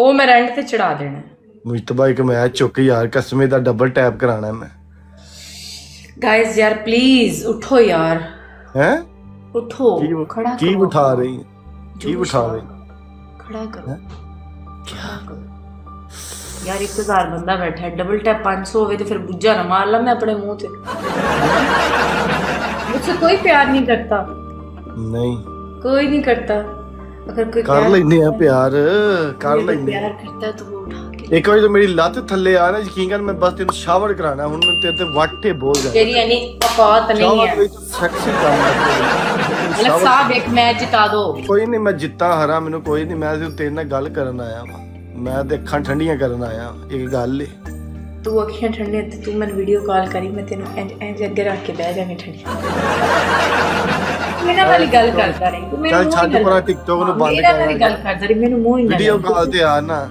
ਉਹ ਮੈਂ ਰੈਂਟ ਤੇ ਚੜਾ ਦੇਣਾ ਮੁਸ਼ਤਬਾ ਇੱਕ ਮੈਚ ਚੁੱਕ ਯਾਰ ਕਸਮੇ ਦਾ ਡਬਲ ਟੈਪ ਕਰਾਣਾ ਮੈਂ गाइस यार प्लीज उठो यार ਹੈ उठो ਕੀ खड़ा ਕੀ करो ਉਠਾ ਰਹੀ ਹੈ? ਕੀ जोश ਉਠਾ आओ। ਰਹੀ खड़ा करो खड़ा करो यार एक हजार बंदा बैठा है डबल टैप 500 होवे तो फिर बुज्जा ना मार ला मैं अपने मुंह से मुझसे कोई प्यार नहीं करता ਨਹੀਂ कोई नहीं करता ਅਗਰ ਕੋਈ ਕਰ ਲੈਨੇ ਆ ਪਿਆਰ ਕਰ ਲੈਨੇ ਪਿਆਰ ਕਰਦਾ ਤੂੰ ਉਠਾ ਕੇ ਇੱਕ ਵਾਰੀ ਤਾਂ ਮੇਰੀ ਲੱਤ ਥੱਲੇ ਆ ਨਾ ਯਕੀਨ ਕਰ ਮੈਂ ਬਸ ਤੈਨੂੰ ਸ਼ਾਵਰ ਕਰਾਣਾ ਹੁਣ ਮੈਂ ਤੇਰੇ ਤੇ ਵਾਟੇ ਬੋਲ ਜਾ ਤੇਰੀ ਯਾਨੀ ਔਕਾਤ ਨਹੀਂ ਹੈ। ਸ਼ਾਵਰ ਵਿੱਚ ਸੈਕਸੀ ਕੰਮ ਅਲੱਗ ਸਾਹਿਬ ਇੱਕ ਮੈਚ ਜਿਤਾ ਦੋ। ਕੋਈ ਨਹੀਂ ਮੈਂ ਜਿੱਤਾ ਹਰਾ ਮੈਨੂੰ ਕੋਈ ਨਹੀਂ ਮੈਂ ਤੇਰੇ ਨਾਲ ਗੱਲ ਕਰਨ ਆਇਆ ਵਾਂ। ਮੈਂ ਤੇ ਅੱਖਾਂ ਠੰਡੀਆਂ ਕਰਨ ਆਇਆ ਇੱਕ ਗੱਲ ਏ। ਤੂੰ ਅੱਖਾਂ ਠੰਡੀਆਂ ਤੇ ਤੂੰ ਮੈਨੂੰ ਵੀਡੀਓ ਕਾਲ ਕਰੀ ਮੈਂ ਤੈਨੂੰ ਐਂ ਐਂ ਅੱਗੇ ਰੱਖ ਕੇ ਬਹਿ ਜਾਵਾਂਗੀ ਠੰਡੀ ਮੇਰਾ ਵਾਲੀ ਗੱਲ ਕਰਦਾ ਰਹੀ ਤੂੰ ਮੈਨੂੰ ਚੱਲ ਮੂੰਹ ਛੱਡ ਹੀ ਨਾ ਪਰਾਂ ਲਾ। ਟਿਕਟੋਕ ਨੂੰ ਬੰਦ ਮੇਰਾ ਕਰ ਵਾਲੀ ਗੱਲ ਕਰਦਾ ਰਹੀ ਮੈਨੂੰ ਮੂੰਹ ਹੀ ਨਾ ਵੀਡੀਓ ਲਾ। ਕਾਲ ਤੇ ਆ ਨਾ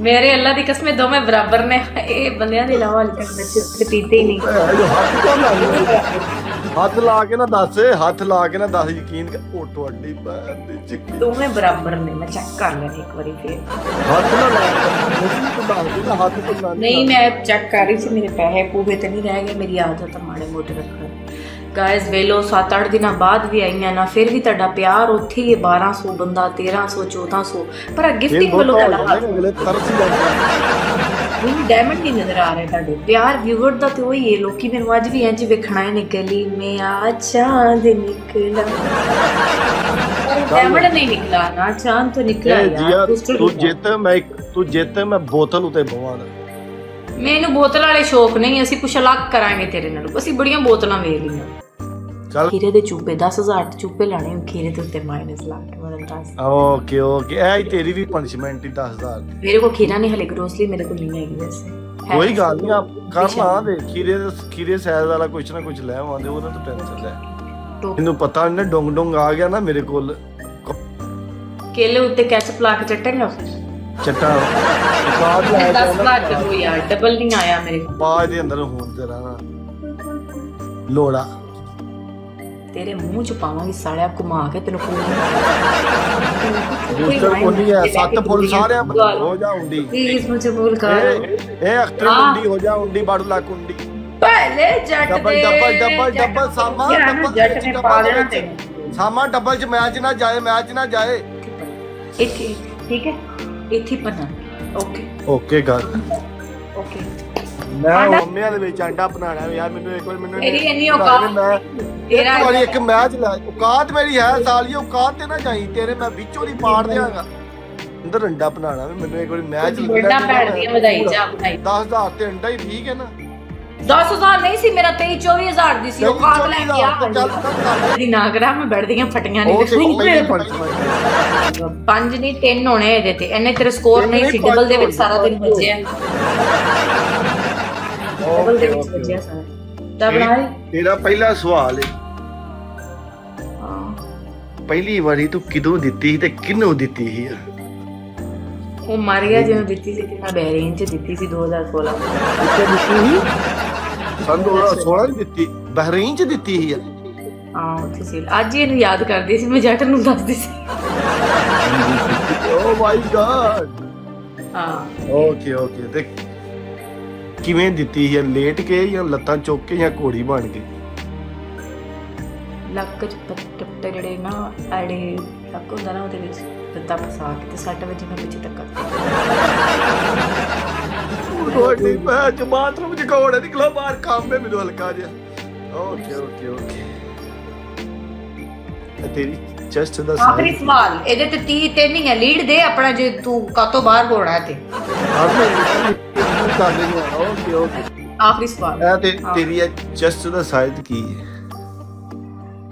ਮੇਰੇ ਅੱਲਾ ਦੀ ਕਸਮ ਦੋਵੇਂ ਬਰਾਬਰ ਨੇ ਇਹ ਬੰਦਿਆਂ ਦੇ ਇਲਾਵਾ ਹਾਲੇ ਤੱਕ ਬੱਚੇ ਤੇ ਪੀਤੇ ਹੀ ਨਹੀਂ ਭੈਣ ਚੋ, ਹੱਥ ਕਿਉਂ ਲਾ ਲਿਆ? ਹੱਥ ਲਾ ਕੇ ਨਾ ਦੱਸ ਹੱਥ ਲਾ ਕੇ ਨਾ ਦੱਸ ਯਕੀਨ ਕਰ ਉਹ ਤੁਹਾਡੀ ਭੈਣ ਦੀ ਚਿੱਕੀ ਦੋਵੇਂ ਬਰਾਬਰ ਨੇ ਮੈਂ ਚੈੱਕ ਕਰ ਲੈਣੀ ਇੱਕ ਵਾਰੀ ਫੇਰ ਹੱਥ ਨਾ ਲਾ ਤੂੰ ਦੱਸ ਦੇ ਨਾ ਹੱਥ ਤੋਂ ਲਾ ਨਹੀਂ ਮੈਂ ਚੈੱਕ ਕਰ ਰਹੀ ਸੀ ਮੇਰੇ ਪੈਸੇ ਪੂਹੇ ਤੇ ਨਹੀਂ ਰਹਿ ਗਏ ਮੇਰੀ ਆਦਤ ਹੈ ਮਾੜੇ ਮੋਟੇ ਰੱਖਣ ਗਾਇਸ ਵੇਲੋ 7-8 ਦਿਨਾਂ ਬਾਅਦ ਵੀ ਆਈਆਂ ਨਾ ਫਿਰ ਵੀ ਤੁਹਾਡਾ ਪਿਆਰ ਉੱਥੇ ਹੀ ਹੈ 1200 ਬੰਦਾ 1300 1400 ਪਰ ਗਿਫਟਿੰਗ ਵੱਲੋਂ ਤਾਂ ਤੁਹਾਡਾ ਅਗਲੇ ਤਰਸ ਹੀ ਜਾਂਦੇ ਮੈਨੂੰ ਡਾਇਮੰਡ ਨਹੀਂ ਨਜ਼ਰ ਆ ਰਹੇ ਤੁਹਾਡੇ ਪਿਆਰ ਵਿਊਅਰ ਦਾ ਤੇ ਉਹੀ ਹੈ ਲੋਕੀ ਮੈਨੂੰ ਅੱਜ ਵੀ ਇੰਜ ਵੇਖਣਾ ਹੈ ਨਿਕਲੀ ਮੈਂ ਆ ਚਾਂਦ ਨਿਕਲਾ ਡਾਇਮੰਡ ਨਹੀਂ ਨਿਕਲਾ ਨਾ ਚਾਂਦ ਤੋਂ ਨਿਕਲਾ ਇਹ ਯਾਰ ਜੀਆ crystal ਤੂੰ ਨਿਕਲਾ। ਜਿੱਤ ਮੈਂ ਇੱਕ- ਤੂੰ ਜਿੱਤ ਮੈਂ ਬੋਤਲ ਉਤੇ ਬਵਾਂਗਾ ਮੈਨੂੰ ਬੋਤਲ ਵਾਲੇ ਸ਼ੌਕ ਨਹੀਂ ਅਸੀਂ ਕੁਛ ਅਲੱਗ ਕਰਾਂਗੇ ਤੇਰੇ ਨਾਲ ਅਸੀਂ ਬੜੀਆਂ ਬੋਤਲਾਂ ਵੇਚ ਲਈਆਂ ਚੱਲ ਖੀਰੇ ਦੇ ਚੂਪੇ 10000 ਦੇ ਚੂਪੇ ਲਾਣੇ ਖੀਰੇ ਦੇ ਉੱਤੇ ਮਾਈਨਸ ਲਾ ਕੇ ਮਤਲਬ ਦੱਸ ਓਕੇ ਓਕੇ ਇਹ ਹੀ ਤੇਰੀ ਵੀ ਪਨਿਸ਼ਮੈਂਟ ਹੀ 10000 ਦੀ ਮੇਰੇ ਕੋਲ ਖੀਰਾ ਨਹੀਂ ਹਲੇ ਗਰੋਸਲੀ ਮੇਰੇ ਕੋਲ ਨਹੀਂ ਹੈਗੀ ਵੈਸੇ ਹੈ ਕੋਈ ਗੱਲ ਨਹੀਂ ਆਪ ਕਰ ਬੇਸ਼ੱਕ। ਲਾ ਦੇ ਖੀਰੇ ਖੀਰੇ ਸਾਈਜ਼ ਵਾਲਾ ਕੁਛ ਨਾ ਕੁਛ ਲੈ ਆਵਾਂਦੇ ਉਹਨਾਂ ਤੋਂ ਟੈਨਸ਼ਨ ਲੈ ਤੋ ਮੈਨੂੰ ਪਤਾ ਨਹੀਂ ਡੋਂਗ ਡੋਂਗ ਆ ਗਿਆ ਨਾ ਮੇਰੇ ਕੋਲ ਕੇਲੇ ਉੱਤੇ ਕੈਚਅਪ ਲਾ ਕੇ ਚੱਟੇਗਾ ਚੱਟਾ ਬਾਅਦ ਲੈ ਕੇ 10 ਲਾ ਕੇ ਦੋ ਯਾਰ ਡਬਲ ਨਹੀਂ ਆਇਆ ਮੇਰੇ ਕੋਲ ਬਾਅਦ ਦੇ ਅੰਦਰ ਹੋਣ ਜਰਾ ਨਾ ਲੋੜਾ ਤੇਰੇ ਮੂੰਹ ਚ ਪਾਵਾਂਗੀ ਸਾਲਿਆ ਘੁਮਾ ਕੇ ਤੈਨੂੰ ਫੋਨ ਬੂਸਟਰ ਕੋਲੀ ਹੈ ਸੱਤ ਫੁੱਲ ਸਾਰਿਆਂ ਪਰ ਹੋ ਜਾ ਉਂਡੀ ਪਲੀਜ਼ ਮੁਝੇ ਬੋਲ ਕਰ ਇਹ ਇਹ ਅਖਤਰ ਹਾਂ। ਉਂਡੀ ਹੋ ਜਾ ਉਂਡੀ ਬੜ ਲਾ ਕੁੰਡੀ ਪਹਿਲੇ ਜੱਟ ਡਬਲ ਦੇ ਡਬਲ ਡਬਲ ਡਬਲ ਸਾਮਾ ਯਾਰ, ਡਬਲ ਜੱਟ ਨੇ ਡਬਲ ਪਾ ਦੇ ਦੇਣਾ ਵਿੱਚ। ਤੈਨੂੰ ਸਾਮਾ ਡਬਲ ਚ ਮੈਚ ਨਾ ਜਾਏ ਮੈਚ ਨਾ ਮੈਂ? ਮੰਮੀਆਂ ਦੇ ਵਿੱਚ ਆਂਡਾ ਬਣਾਣਾ ਯਾਰ ਮੈਨੂੰ ਇੱਕ ਵਾਰ ਮੈਨੂੰ ਮੇਰੀ ਇੰਨੀ ਔਕਾਤ ਮੈਂ ਤੇਰਾ ਇੱਕ ਵਾਰੀ ਇੱਕ ਮੈਚ ਲੈ ਔਕਾਤ ਮੇਰੀ ਹੈ ਸਾਲੀ ਔਕਾਤ ਤੇ ਨਾ ਜਾਈ ਤੇਰੇ ਮੈਂ ਵਿੱਚੋਂ ਦੀ ਪਾੜ ਦਿਆਂਗਾ। ਅੰਦਰ ਅੰਡਾ ਬਣਾਣਾ ਮੈਨੂੰ ਇੱਕ ਵਾਰੀ ਮੈਚ ਬੇਟਾ ਭੈਣ ਦੀ ਵਧਾਈ ਜਾ ਵਧਾਈ। 10000 ਤੇ ਅੰਡਾ ਹੀ ਠੀਕ ਹੈ ਨਾ। 10000 ਨਹੀਂ ਸੀ ਮੇਰਾ 23 24000 ਦੀ ਸੀ ਔਕਾਤ ਲੈ ਕੇ ਆ ਚੱਲ ਚੱਲ ਕਰ ਮੈਂ ਬੈਠਦੀਆਂ ਫਟੀਆਂ ਨਹੀਂ punishment। ਪੰਜ ਨਹੀਂ ਤਿੰਨ ਹੋਣੇ ਇਹਦੇ ਤੇ। ਇਹਨੇ ਤੇਰਾ ਸਕੋਰ ਨਹੀਂ ਸੀ ਡਬਲ ਦੇ ਵਿੱਚ ਸਾਰਾ ਦਿਨ ਵੱਜਿਆ ਅਸਟੇਬਲ ਦੇ ਵਿੱਚ ਵੱਜਿਆ ਸਾਰਾ ਤਾਂ ਬਣਾਏ ਤੇਰਾ ਪਹਿਲਾ ਸਵਾਲ ਹੈ ਪਹਿਲੀ ਵਾਰੀ ਤੂੰ ਕਿਦੋਂ ਦਿੱਤੀ ਸੀ ਤੇ ਕਿੰਨੂੰ ਦਿੱਤੀ ਸੀ ਉਹ ਮਰ ਗਿਆ ਜਿਹਨੂੰ ਦਿੱਤੀ ਸੀ ਤੇ ਮੈਂ ਬਹਿਰੀਨ ਚ ਦਿੱਤੀ ਸੀ 2016 ਵਿੱਚ ਦਿੱਤੀ ਸੀ ਸੰਨ 2016 ਚ ਦਿੱਤੀ ਬਹਿਰੀਨ ਚ ਦਿੱਤੀ ਸੀ ਹਾਂ ਉੱਥੇ ਸੀ ਅੱਜ ਇਹਨੂੰ ਯਾਦ ਕਰਦੀ ਸੀ ਮੈਂ ਜੱਟ ਨੂੰ ਦੱਸਦੀ ਸੀ ਓ ਮਾਈ ਗਾਡ ਹਾਂ ਓਕੇ ਓਕੇ ਦੇਖ ਕਿਵੇਂ ਦਿੱਤੀ ਸੀ? ਲੇਟ ਕੇ ਜਾਂ ਲੱਤਾਂ ਚੁੱਕ ਕੇ ਜਾਂ ਘੋੜੀ ਬਣ ਕੇ? ਲੱਕ ਚ ਪੱਟ ਜਿਹੜੇ ਨਾ ਐੜੇ ਲੱਕ ਹੁੰਦਾ ਨਾ ਉਹਦੇ ਵਿੱਚ ਲੱਤਾਂ ਫਸਾ ਕੇ ਤੇ 60 ਵਜੇ ਮੈਂ ਪਿੱਛੇ ਟੱਕਰ ਤੁਹਾਡੀ ਮੈਂ ਚ ਬਾਥਰੂਮ ਚ ਘੋੜੇ ਨਿਕਲਾ ਬਾਹਰ ਕੰਮ ਹੈ ਮੈਨੂੰ ਹਲਕਾ ਜਿਹਾ। ਓਕੇ ਓਕੇ ਓਕੇ ਤੇਰੀ ਚੈਸਟ ਦਾ ਆਖਰੀ ਸਵਾਲ ਇਹਦੇ ਤੇ 30 ਤੇ ਨਹੀਂ ਹੈ ਲੀਡ ਦੇ ਆਪਣਾ ਜੇ ਤੂੰ ਕਾਤੋਂ ਬਾਹਰ ਹੋਣਾ ਤੇ। ਆਪਨੇ ਕਰ ਲੈਣੀ ਓਕੇ ਓਕੇ ਆਖਰੀ ਸਵਾਲ ਇਹ ਤੇ ਹਾਂ। ਤੇਰੀ ਚੈਸਟ ਦਾ ਸਾਈਜ਼ ਕੀ ਹੈ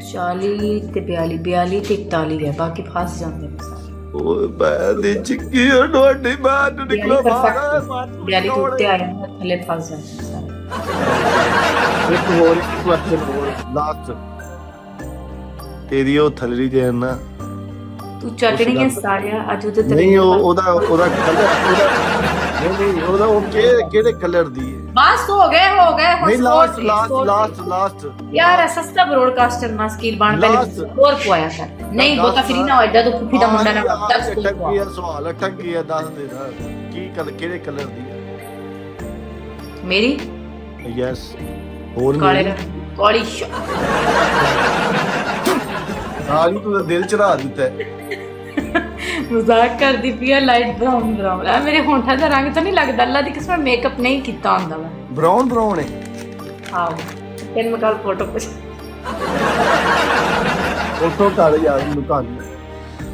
40 ਤੇ 42 42 ਤੇ 41 ਹੈ ਬਾਕੀ ਫਸ ਜਾਂਦੇ ਨੇ ਸਾਰੇ ਓਏ ਮੈਂ ਦੀ ਚਿੱਕੀ ਤੁਹਾਡੀ ਬਾਤ ਨੂੰ ਨਿਕਲੋ 42 ਬਾਹਰ perfect 42 ਤੋਂ ਉੱਤੇ ਆ ਜਾਂਦੇ ਨੇ, ਥੱਲੇ ਫਸ ਜਾਂਦੇ ਨੇ ਸਾਰੇ ਇੱਕ ਹੋਰ ਇੱਕ ਕੁਐਸਚਨ ਹੋਰ ਲਾਸਟ ਤੇਰੀ ਉਹ ਥਲਰੀ ਜੇ ਨਾ ਤੂੰ ਚਟਣੀ ਹੈ ਸਾਰਿਆ ਅੱਜ ਉਹਦੇ ਤੇ ਨਹੀਂ ਉਹ ਉਹਦਾ ਉਹਦਾ ਕਲਰ ਉਹਦਾ नहीं नहीं वो ना वो के केड़े कलर दिए बस हो गए हो गए नहीं लास्ट लास्ट लास्ट लास्ट यार सस्ता ब्रॉडकास्टर मा स्किल बन पहले और को आया कर नहीं वो तो फ्री ना हो इदा तो फुफी दा मुंडा ना दस अटक गया सवाल अटक गया दस दे दा की कल केड़े कलर दिए मेरी यस और काले काली सारी तू दिल चढ़ा देता है ਮਜ਼ਾਕ ਕਰਦੀ ਪਈ ਆ ਲਾਈਟ ਬਰਾਊਨ ਬਰਾਊਨ ਆ ਮੇਰੇ ਹੋਂਠਾਂ ਦਾ ਰੰਗ ਤਾਂ ਨਹੀਂ ਲੱਗਦਾ ਅੱਲਾ ਦੀ ਕਿਸਮ ਮੇਕਅਪ ਨਹੀਂ ਕੀਤਾ ਹੁੰਦਾ ਵਾ ਬਰਾਊਨ ਬਰਾਊਨ ਹੈ ਆਓ ਫਿਰ ਮੈਂ ਕੱਲ ਫੋਟੋ ਪੁੱਛ ਫੋਟੋ ਕਰ ਯਾਰ ਮੈਨੂੰ ਕਰ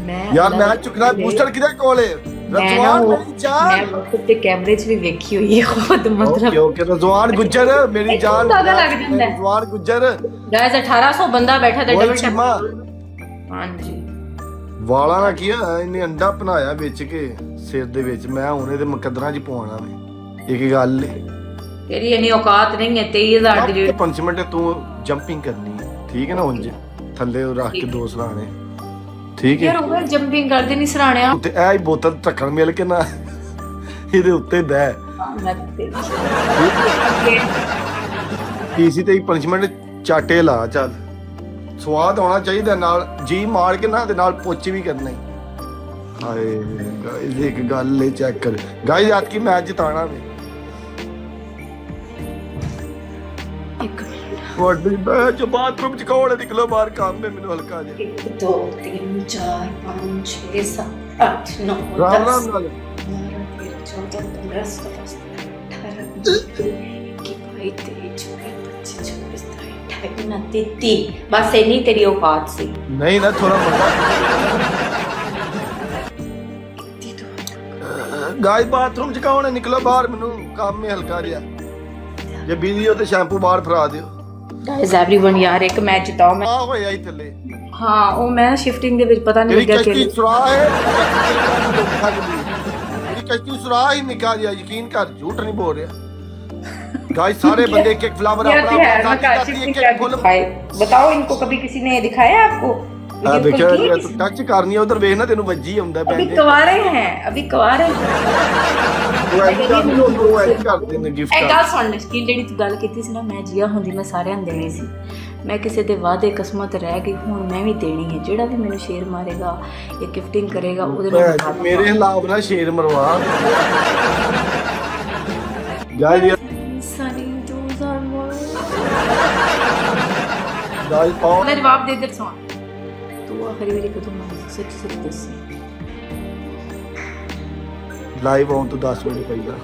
ਮੈਂ ਯਾਰ ਮੈਂ ਚੁੱਕਣਾ ਬੂਸਟਰ ਕਿਹਦੇ ਕੋਲ ਹੈ ਮੈਂ ਨਾ ਰਜ਼ਵਾਨ ਉਹ- ਮੇਰੀ ਜਾਨ ਮੈਂ WhatsApp ਤੇ ਕੈਮਰੇ 'ਚ ਵੀ ਵੇਖੀ ਹੋਈ ਹੈ ਖੁਦ ਮਤਲਬ ਓਕੇ ਓਕੇ ਰਜ਼ਵਾਨ ਗੁੱਜਰ ਮੇਰੀ ਇੱਕ ਜਾਨ ਤਾਂ ਲੱਗ ਜਾਂਦਾ ਹੈ। ਰਜ਼ਵਾਨ ਗੁੱਜਰ ਗਾਇਸ 1800 ਬੰਦਾ ਬੈਠਾ ਤੇ ਓਏ ਡਬਲ ਚੀਮਾ। ਹਾਂਜੀ ਵਾਲਾਂ ਨਾਲ ਕੀ ਆ ਇਹਨੇ ਅੰਡਾ ਬਣਾਇਆ ਵਿੱਚ ਕੇ ਸਿਰ ਦੇ ਵਿੱਚ। ਮੈਂ ਹੁਣ ਇਹਦੇ ਮੁਕੱਦਰਾਂ 'ਚ ਪਵਾਉਣਾ ਵੇ। ਇੱਕ ਗੱਲ ਹੈ ਤੇਰੀ ਇਨੀ ਔਕਾਤ ਨਹੀਂ ਹੈ 23000 ਦੀ ਰੇਟ। ਪੰਚਮੈਂਟ ਤੂੰ ਜੰਪਿੰਗ ਕਰਨੀ ਹੈ ਠੀਕ ਹੈ ਨਾ ਉਂਝ ਥੱਲੇ ਰੱਖ ਕੇ ਦੋ ਸਰਾਣੇ। ਠੀਕ ਹੈ? ਯਾਰ ਉਹ ਜੰਪਿੰਗ ਕਰਦੇ ਨਹੀਂ ਸਰਾਣਿਆ। ਉੱਤੇ ਇਹ ਹੀ ਬੋਤਲ ਢੱਕਣ ਮਿਲ ਕੇ ਨਾ ਇਹਦੇ ਉੱਤੇ ਬਹਿ। ਤੇ ਪੀਸੀ ਤੇ ਪੰਚਮੈਂਟ ਚਾਟੇ ਲਾ ਚੱਲ। ਸਵਾਦ ਆਉਣਾ ਚਾਹੀਦਾ ਨਾਲ ਜੀ ਮਾਰ ਕੇ ਨਾ ਤੇ ਨਾਲ ਪੋਚੇ ਵੀ ਕਰਨੇ ਹਾਏ ਗਾਇਜ਼ ਇੱਕ ਗੱਲ ਲੈ ਚੈੱਕ ਕਰ ਗਾਇਜ਼ ਅੱਜ ਕੀ ਮੈਚ ਜਿਤਾਣਾ ਵੇ ਵੱਡੀ ਮੈਂ ਜੋ ਬਾਥਰੂਮ ਚ ਕੌਣ ਹੈ ਨਿਕਲੋ ਬਾਹਰ ਕੰਮ ਹੈ ਮੈਨੂੰ ਹਲਕਾ ਜਿਹਾ 1 2 3 4 5 6 7 8 9 10 ਰਾਮ ਰਾਮ ਨਾਲ 12 13 14 15 16 17 18 19 20 21 22 नतीती बस इन्नी तेरी औकात सी नहीं ना थोड़ा गाय बाथरूम च कौन निकलो बाहर मेनू काम में हल्का रिया ਜੇ ਬੀਜੀ ਹੋ ਤੇ ਸ਼ੈਂਪੂ ਬਾਹਰ ਫਰਾ ਦਿਓ ਗਾਇਸ एवरीवन ਯਾਰ ਇੱਕ ਮੈਚ ਜਿਤਾਓ ਮੈਂ ਆ ਹੋਇਆ ਹੀ ਥੱਲੇ ਹਾਂ ਉਹ ਮੈਂ ਸ਼ਿਫਟਿੰਗ ਦੇ ਵਿੱਚ ਪਤਾ ਨਹੀਂ ਲੱਗਿਆ ਕਿ ਕਿਹੜੀ ਸੁਰਾ ਹੈ ਕਿਹੜੀ ਸੁਰਾ ਹੀ ਨਿਕਾਲ ਯਕੀਨ ਕਰ ਝੂਠ ਨਹੀਂ ਬੋਲ ਰਿਹਾ गाइस सारे बंदे एक एक फ्लावर यार अपना तो है अपना मैं साथ काशिफ एक ने एक क्या फूल दिखाए बताओ इनको कभी किसी ने दिखाया आपको ਆ ये ਦੇਖਿਆ खुल की है ਤੂੰ किसी- ਟੱਚ ਕਰਨੀ ਆ ਉਧਰ ਵੇਖ ਨਾ ਤੈਨੂੰ ਵੱਜੀ ਆਉਂਦਾ अभी ਬੈਂਡ कवारे हैं अभी कवारे हैं ਤੂੰ ਐਂ ਕਰਦੀ ਉਹ ਤੂੰ ਐਂ ਕਰਦੇ ਨੇ ਇਹ ਗਿਫਟ ਗੱਲ ਸੁਣ ਲੈ ਸ਼ਕੀਲ ਜਿਹੜੀ ਤੂੰ ਗੱਲ ਕੀਤੀ ਸੀ ਨਾ ਮੈਂ ਜੀਆ ਹੁੰਦੀ ਮੈਂ ਸਾਰਿਆਂ ਨੂੰ ਦੇਣੀ ਸੀ ਮੈਂ ਕਿਸੇ ਦੇ ਵਾਅਦੇ ਕਸਮਾਂ ਤੇ ਰਹਿ ਗਈ ਹੁਣ ਮੈਂ ਵੀ ਦੇਣੀ ਹੈ ਜਿਹੜਾ ਵੀ ਮੈਨੂੰ ਸ਼ੇਰ ਮਾਰੇਗਾ ਜਾਂ ਗਿਫਟਿੰਗ ਕਰੇਗਾ ਉਹਦੇ ਨਾਲ ਬਿਠਾ ਦੂੰਗਾ। ਮੇਰੇ ਖਿਲਾਫ ਨਾ ਸ਼ੇਰ ਮਰਵਾ guys Sunny, those are words. मैं जवाब दे दे सॉन तू आखिरी मेरी कदम मान सच सच दस। लाइव ऑन तो 10 बजे पहला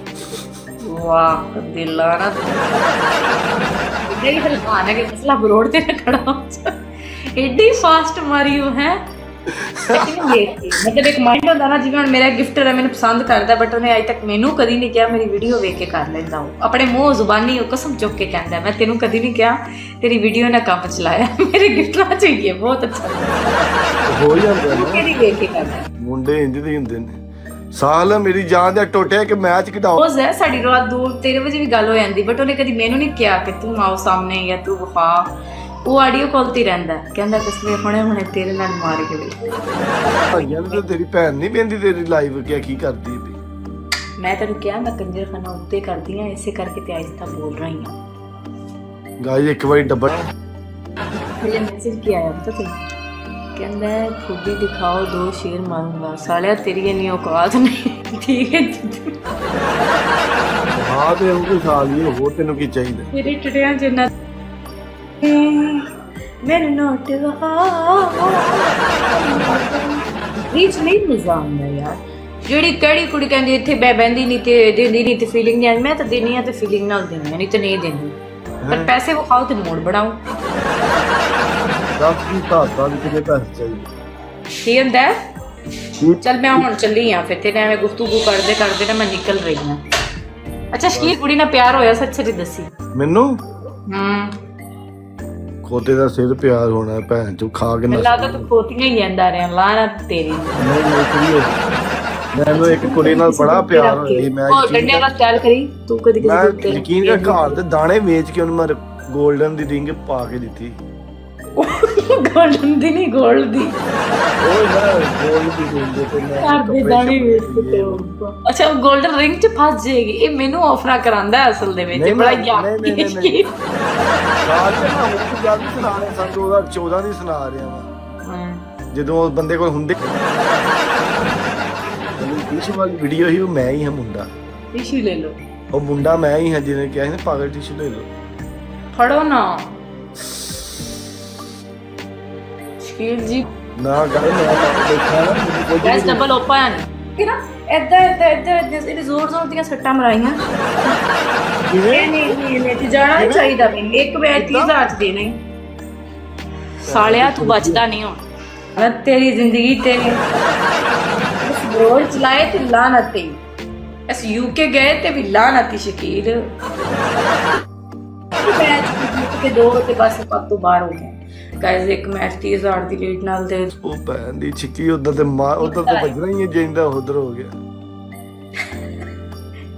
वाह दिलाना देख रहा है कि मसला बरोड़ तेरे खड़ा हो एडी फास्ट मारियो है? ਹੈ ਮਤਲਬ ਇੱਕ ਮਾਈਂਡ ਹੁੰਦਾ ਨਾ ਜਿਵੇਂ ਹੁਣ ਮੇਰਾ ਗਿਫਟਰ ਹੈ ਮੈਨੂੰ ਪਸੰਦ ਕਰਦਾ ਬਟ ਉਹਨੇ ਅਜੇ ਤੱਕ ਮੈਨੂੰ ਕਦੀ ਨਹੀਂ ਕਿਹਾ ਮੇਰੀ ਵੀਡੀਓ ਵੇਖ ਕੇ ਕਰ ਲੈਂਦਾ ਉਹ। ਆਪਣੇ ਮੂੰਹ ਜ਼ੁਬਾਨੀ ਉਹ ਕਸਮ ਚੁੱਕ ਕੇ ਕਹਿੰਦਾ ਮੈਂ ਤੈਨੂੰ ਕਦੀ ਨਹੀਂ ਕਿਹਾ ਤੇਰੀ ਵੀਡੀਓ ਨੇ ਕੰਮ ਚਲਾਇਆ। ਮੇਰੇ ਗਿਫਟਰਾਂ ਚ ਹੀ ਹੈ ਬਹੁਤ ਅੱਛਾ। ਹੋ ਜਾਂਦਾ ਨਾ। ਕਿਹਦੀ ਵੇਖ ਕੇ ਕਰਦਾ? ਮੁੰਡੇ ਇੰਜ ਦੇ ਹੀ ਹੁੰਦੇ ਨੇ। ਸਾਲ ਮੇਰੀ ਜਾਨ ਦਾ ਟੁੱਟਿਆ ਕਿ ਮੈਚ ਕਿਦਾਓ ਉਹ ਹੈ ਸਾਡੀ ਰਾਤ 2 3 ਵਜੇ ਵੀ ਗੱਲ ਹੋ ਜਾਂਦੀ ਬਟ ਉਹਨੇ ਕਦੀ ਮੈਨੂੰ ਨਹੀਂ ਕਿਹਾ ਕਿ ਤੂੰ ਆਓ ਸਾਹਮਣੇ ਜਾਂ ਤੂੰ ਵਿਖਾ ਉਹ ਆਡੀਓ ਕਾਲ ਤੇ ਰਹਿੰਦਾ। ਕਹਿੰਦਾ ਕਸਮੇ ਹੁਣੇ ਹੁਣੇ ਤੇਰੇ ਨਾਲ ਮਾਰ ਕੇ ਵੇਖ। ਭਾਈਆਂ ਨੂੰ ਤਾਂ ਤੇਰੀ ਭੈਣ ਨਹੀਂ ਪੈਂਦੀ ਤੇਰੀ ਲਾਈਵ ਕਿਆ ਕੀ ਕਰਦੀ ਪਈ ਮੈਂ ਤੈਨੂੰ ਕਿਹਾ ਮੈਂ ਕੰਜਰ ਖਾਨਾ ਉੱਤੇ ਕਰਦੀ ਆ ਇਸੇ ਕਰਕੇ ਤੇ ਆਇਸਤਾ ਬੋਲ ਰਹੀ ਆ। ਗਾਇਸ ਇੱਕ ਵਾਰੀ ਡੱਬਾ ਮੇਰੇ ਮੈਸੇਜ ਕੀ ਆਇਆ ਪਤਾ ਤੈਨੂੰ? ਕਹਿੰਦਾ ਖੂਬੀ ਦਿਖਾਓ ਦੋ ਸ਼ੇਰ ਮਾਰੂੰਗਾ ਸਾਲਿਆ ਤੇਰੀ ਇੰਨੀ ਔਕਾਤ ਨਹੀਂ ਠੀਕ ਹੈ ਹਾਂ ਤੇ ਉਹ ਕੋਈ ਸਾਲ ਹੀ ਹੋਰ ਤੈਨੂੰ ਕੀ ਚਾਹੀਦਾ? ਤੇਰੇ ਟੜਿਆਂ ਜਿੰਨਾ ਮੈਨੂੰ ਨੋਟ ਰੀਚ ਨਹੀਂ ਨਿਜ਼ਾਮ ਦਾ ਯਾਰ ਜਿਹੜੀ ਕਿਹੜੀ ਕੁੜੀ ਕਹਿੰਦੀ ਇੱਥੇ ਬੈ ਬੈੰਦੀ ਨਹੀਂ ਤੇ ਦਿੰਦੀ ਨਹੀਂ ਤੇ ਫੀਲਿੰਗ ਨਹੀਂ ਆਉਂਦੀ। ਮੈਂ ਤਾਂ ਦਿੰਦੀ ਆ ਤੇ ਫੀਲਿੰਗ ਨਾਲ ਦਿੰਦੀ ਆ, ਨਹੀਂ ਤੇ ਨਹੀਂ ਦਿੰਦੀ ਪਰ ਪੈਸੇ ਵਿਖਾਓ ਤੇ ਮੋੜ ਬਣਾਓ ਦੱਸ ਕੀ ਧਾਤਾ ਵੀ ਕਿਤੇ ਪੈਸੇ ਚਾਹੀਦੇ ਕੀ ਹੁੰਦਾ ਹੈ? ਕੀ ਚੱਲ ਮੈਂ ਹੁਣ ਚੱਲੀ ਆ ਫਿਰ ਤੇ ਐਵੇਂ ਗੁਫ਼ਤਗੂ ਕਰਦੇ ਕਰਦੇ ਨਾ ਮੈਂ ਨਿਕਲ ਰਹੀ ਆ ਅੱਛਾ ਸ਼ਕੀਰ ਕੁੜੀ ਨਾਲ ਪਿਆਰ ਹੋਇਆ ਸੱਚ ਸੱਚ ਦੱਸੀ ਮੈਨੂੰ ਹੂੰ ਖੋਤੇ ਦਾ ਸਿਰ ਪਿਆਰ ਹੋਣਾ ਭੈਣ ਚੋ ਖਾ ਕੇ ਨਾ ਲੱਗਦਾ ਤੂੰ ਖੋਤੀਆਂ ਹੀ ਜਾਂਦਾ ਰਿਹਾ ਲਾਨਤ ਤੇਰੀ ਨਹੀਂ ਨਹੀਂ ਕੁੜੀ ਮੈਨੂੰ ਇੱਕ ਕੁੜੀ ਨਾਲ ਬੜਾ ਪਿਆਰ ਹੋਈ ਮੈਂ ਹੋਰ ਡੰਡੇ ਨਾਲ ਚੱਲ ਕਰੀ ਤੂੰ ਕਦੀ ਕਿਸੇ ਦੇ ਯਕੀਨ ਕਰ ਘਰ ਦੇ ਦਾਣੇ ਵੇਚ ਕੇ ਉਹਨੂੰ ਮੈਂ 골ਡਨ ਦੀ ਰਿੰਗ ਪਾ ਕੇ ਦਿੱਤੀ 골ਡਨ ਦੀ ਨਹੀਂ 골ਡ ਦੀ ਘਰ ਦੇ ਦਾਣੇ ਵੇਚਦੇ ਹੋ। ਅੱਛਾ ਗੋਲਡਨ ਰਿੰਗ ਚ ਫਸ ਜਾਏਗੀ। ਇਹ ਮੈਨੂੰ ਆਫਰਾਂ ਕਰਾਂਦਾ ਅਸਲ ਦੇ ਵਿੱਚ। ਬੜਾ ਯਾਦ ਨਹੀਂ, ਨਹੀਂ, ਨਹੀਂ। ਸਾਲ ਤੇ ਨਾ ਉਹ ਗੱਲ ਨਹੀਂ ਸੁਣਾ ਰਿਹਾ ਸਾਨੂੰ 2014 ਦੀ ਸੁਣਾ ਰਿਹਾ ਵਾ ਜਦੋਂ ਉਹ ਬੰਦੇ ਕੋਲ ਹੁੰਦੇ ਟਿਸ਼ੂ ਵਾਲੀ ਵੀਡੀਓ ਹੀ ਉਹ ਮੈਂ ਹੀ ਹਾਂ ਮੁੰਡਾ। ਟਿਸ਼ੂ ਲੈ ਲਓ। ਉਹ ਮੁੰਡਾ ਮੈਂ ਹੀ ਹਾਂ ਜਿਹਨੇ ਕਿਹਾ ਸੀ ਨਾ ਪਾਗਲ ਟਿਸ਼ੂ ਲੈ ਲਓ। ਫੜੋ ਨਾ। ਸ਼ਕੀਲ ਜੀ। ਨਾ ਗੱਲ ਮੈਂ ਤਾਂ ਦੇਖਿਆ ਨਾ ਮੈਨੂੰ ਕੁਝ ਗੈਸ ਨਹੀਂ ਡਬਲ ਓਪਨ ਕਿ ਨਾ ਐਦਾਂ ਐਦਾਂ ਐਦਾਂ ਐਦਾਂ ਇਹ ਜ਼ੋਰ ਜ਼ੋਰ ਦੀਆਂ ਸੱਟਾਂ ਮਰਾਈਆਂ ਕਿਵੇਂ ਇਹ ਨਹੀਂ ਨਹੀਂ ਲੈ ਤੇ ਜਾਣਾ ਨਹੀਂ ਚਾਹੀਦਾ ਮੈਨੂੰ ਇੱਕ ਵੇ 30000 ਚ ਦੇਣਾ ਹੀ ਸਾਲਿਆ ਤੂੰ ਬਚਦਾ ਨਹੀਂ ਹੁਣ ਮੈਂ ਤੇਰੀ ਜ਼ਿੰਦਗੀ ਤੇਰੀ ਇਸ ਬਰੋਲ ਚਲਾਏ ਤੇ ਲਾਨਤ ਤੇ ਇਸ ਯੂਕੇ ਗਏ ਤੇ ਵੀ ਲਾਨਤ ਹੀ ਸ਼ਕੀਲ ਮੈਚ ਜਿੱਤ ਕੇ ਦੋ ਤੇ ਬਸ ਪੱਤ ਤੋਂ ਬਾਹਰ ਹੋ ਗਏ ਗਾਇਜ਼ ਇੱਕ ਮੈਚ 30000 ਦੀ ਲੀਡ ਨਾਲ ਤੇ ਉਹ ਭੈਣ ਦੀ ਛਿੱਕੀ ਉਧਰ ਤੇ ਮਾਰ ਉਧਰ ਤੇ ਵੱਜਣਾ ਹੀ ਹੈ ਜਿੰਦਾ ਉਧਰ ਹੋ ਗਿਆ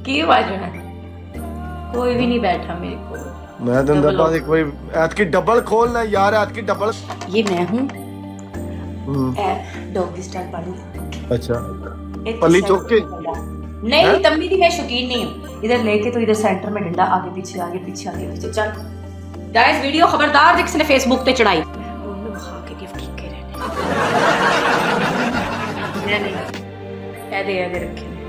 ਕੀ ਵਜਣਾ ਕੋਈ ਵੀ ਨਹੀਂ ਬੈਠਾ ਮੇਰੇ ਕੋਲ ਮੈਂ ਤਾਂ Double ਦੱਸਦਾ ਇੱਕ ਵਾਰੀ ਐਤਕੀ ਡਬਲ ਖੋਲਣਾ ਯਾਰ ਐਤਕੀ ਡਬਲ ये मैं हूँ ਹੂੰ डॉगी स्टाइल पाली ਅੱਛਾ एक पली सेंटर चौक के? में डंडा। नहीं तम्बी की मैं शौकीन नहीं हूँ इधर लेके तो इधर सेंटर में डंडा आगे पीछे आगे पीछे आगे पीछे चल गाइस वीडियो खबरदार जिसने ने फेसबुक पे चढ़ाई उन्होंने खा के गिफ्ट रखे रहने नहीं ऐदे ऐदे रखे ने।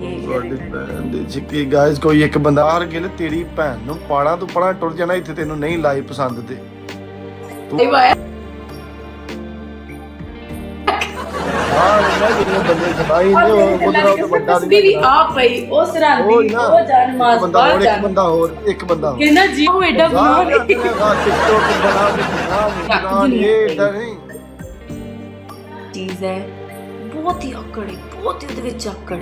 ये ਤੁਹਾਡੀ ਭੈਣ ਦੀ ਛਿੱਕੀ ਗਾਇਸ ਕੋਈ ਇੱਕ ਬੰਦਾ ਹਾਰ ਗਿਆ ਤੇਰੀ ਭੈਣ ਨੂੰ ਪਾੜਾ ਤੂੰ ਪੜਾ ਟੁਰ ਜਾਣਾ ਇੱਥੇ ਤੈਨੂੰ ਨਹੀਂ ਲਾਈ ਪਸੰਦ ਤੇ ये ਬਹੁਤ ਹੀ ਔਕੜ ਹੈ ਬਹੁਤ ਬੜੀ ਔਕੜ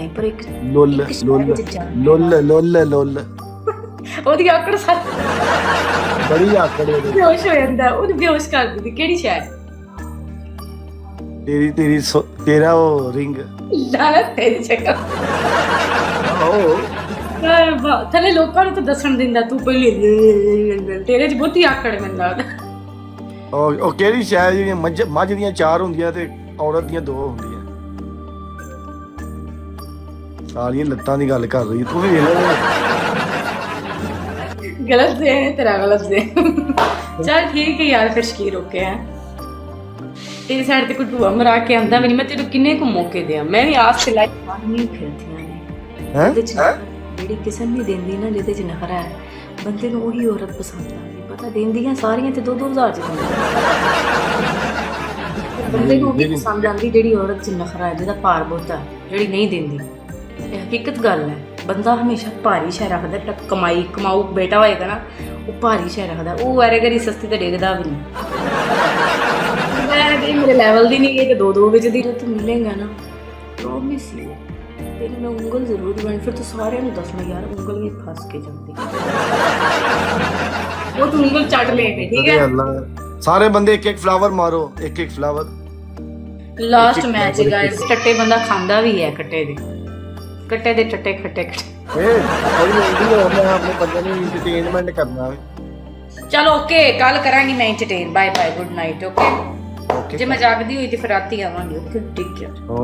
ਬੇਹੋਸ਼ ਹੋ ਜਾਂਦਾ ਉਹ ਬੇਹੋਸ਼ ਕਰ ਦਿੰਦੀ ਕਿਹੜੀ ਸ਼ਾਇਦ? ਤੇਰੀ ਤੇਰੀ ਸੋ- ਤੇਰਾ ਉਹ ਰਿੰਗ ਲਾਲਾ ਤੇਰੀ ਚੱਕਰ ਥਲੇ ਲੋਕਾਂ ਨੂੰ ਤਾਂ ਦੱਸਣ ਦਿੰਦਾ ਤੂੰ ਪਹਿਲੇ ਤੇਰੇ ਚ ਬਹੁਤੀ ਆਕੜ ਹੈ ਮੈਨੂੰ ਲੱਗਦਾ। ਉਹ ਉਹ ਕਿਹੜੀ ਸ਼ਾਇਦ ਜਿਹੜੀਆਂ ਮੱਝ ਮੱਝ ਦੀਆਂ ਚਾਰ ਹੁੰਦੀਆਂ ਤੇ ਔਰਤ ਦੀਆਂ ਦੋ ਹੁੰਦੀਆਂ। ਸਾਰੀਆਂ ਲੱਤਾਂ ਦੀ ਗੱਲ ਕਰ ਰਹੀ ਤੂੰ ਵੀ ਵੇਖ ਲੈ। ਗਲਤ ਹੈ ਤੇਰਾ ਗਲਤ ਸੇ ਚਲ ਠੀਕ ਹੈ ਯਾਰ ਫਿਰ ਸ਼ਕੀਰ ਓਕੇ ਹੈ। ਤੇਰੀ ਸਾਈਡ ਤੇ ਕੋਈ ਟੂਆ ਮਰਾ ਕੇ ਆਂਦਾ ਵੀ ਨਹੀਂ ਮੈਂ ਤੈਨੂੰ ਕਿੰਨੇ ਕੁ ਮੌਕੇ ਦਿਆਂ? ਮੈਂ ਵੀ ਆਸ ਤੇ ਲਾਈ। ਨਹੀਂ ਫਿਰਦੀਆਂ ਨੇ। ਹੈ? ਜਿਹੜੀ ਕਿਸੇ ਨੂੰ ਨਹੀਂ ਦਿੰਦੀ ਨਾ ਜਿਹਦੇ ਚ ਨਖਰਾ ਹੈ ਬੰਦੇ ਨੂੰ ਉਹੀ ਔਰਤ ਪਸੰਦ ਆਉਂਦੀ ਪਤਾ ਦਿੰਦੀਆਂ ਸਾਰੀਆਂ ਤੇ 2-2000 ਚ ਦਿੰਦੀਆਂ। ਬੰਦੇ ਨੂੰ ਉਹੀ ਪਸੰਦ ਆਉਂਦੀ ਜਿਹੜੀ ਔਰਤ ਚ ਨਖਰਾ ਹੈ ਜਿਹਦਾ ਭਾਰ ਬਹੁਤਾ ਹੈ, ਜਿਹੜੀ ਨਹੀਂ ਦਿੰਦੀ। ਇਹ ਹਕੀਕਤ ਗੱਲ ਹੈ। ਬੰਦਾ ਹਮੇਸ਼ਾ ਭਾਰੀ ਸ਼ੈ ਰੱਖਦਾ ਜਿਹੜਾ ਕਮਾਈ ਕਮਾਊ ਬੇਟਾ ਹੋਏਗਾ ਨਾ ਉਹ ਭਾਰੀ ਸ਼ੈ ਰੱਖਦਾ। ਉਹ ਵੈਰੇਗਰੀ ਸਸਤੀ ਤੇ ਡਿੱਗਦਾ ਵੀ ਨਹੀਂ मैंने कहीं मेरे लेवल ही नहीं है कि दो दो बजे दी। तो मिलेंगे ना। प्रॉमिस यू तेरी मैं उंगल ज़रूर बन फिर तो सारे में दस में यार उंगल में फंस के जल्दी वो तो उंगल चाट लेंगे ठीक है? सारे बंदे एक एक फ्लावर मारो एक एक फ्लावर लास्ट मैच गाइस टट्टे बंदा खांदा भी है कट्टे दे। कट्टे दे टट्टे खट्टे खट्टे। ए मैं अपने बंदे ने एंटरटेनमेंट करना है। चलो ओके कल करेंगे मैं entertain bye bye good night okay ਜੇ ਮੈਂ ਜਾਗਦੀ ਹੋਈ ਤੇ ਫਿਰ ਰਾਤੀ ਆਵਾਂਗੀ ਓਕੇ ਟੇਕ ਕੇਅਰ